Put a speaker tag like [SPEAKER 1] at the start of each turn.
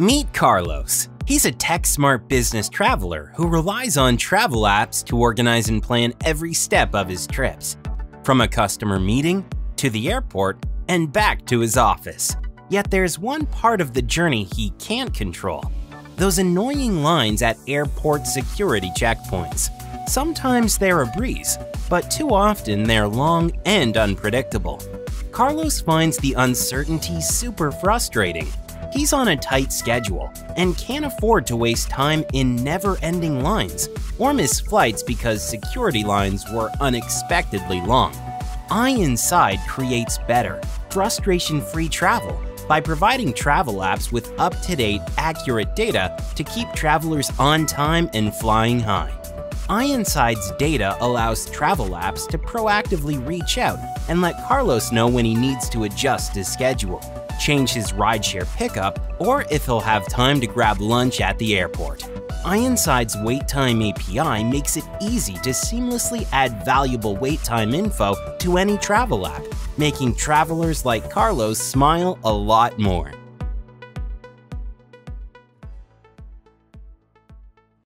[SPEAKER 1] Meet Carlos. He's a tech-smart business traveler who relies on travel apps to organize and plan every step of his trips, from a customer meeting to the airport and back to his office. Yet there's one part of the journey he can't control. Those annoying lines at airport security checkpoints. Sometimes they're a breeze, but too often they're long and unpredictable. Carlos finds the uncertainty super frustrating He's on a tight schedule and can't afford to waste time in never-ending lines or miss flights because security lines were unexpectedly long. iInside creates better, frustration-free travel by providing travel apps with up-to-date, accurate data to keep travelers on time and flying high. iInside's data allows travel apps to proactively reach out and let Carlos know when he needs to adjust his schedule change his rideshare pickup, or if he'll have time to grab lunch at the airport. iInside's Wait Time API makes it easy to seamlessly add valuable wait time info to any travel app, making travelers like Carlos smile a lot more.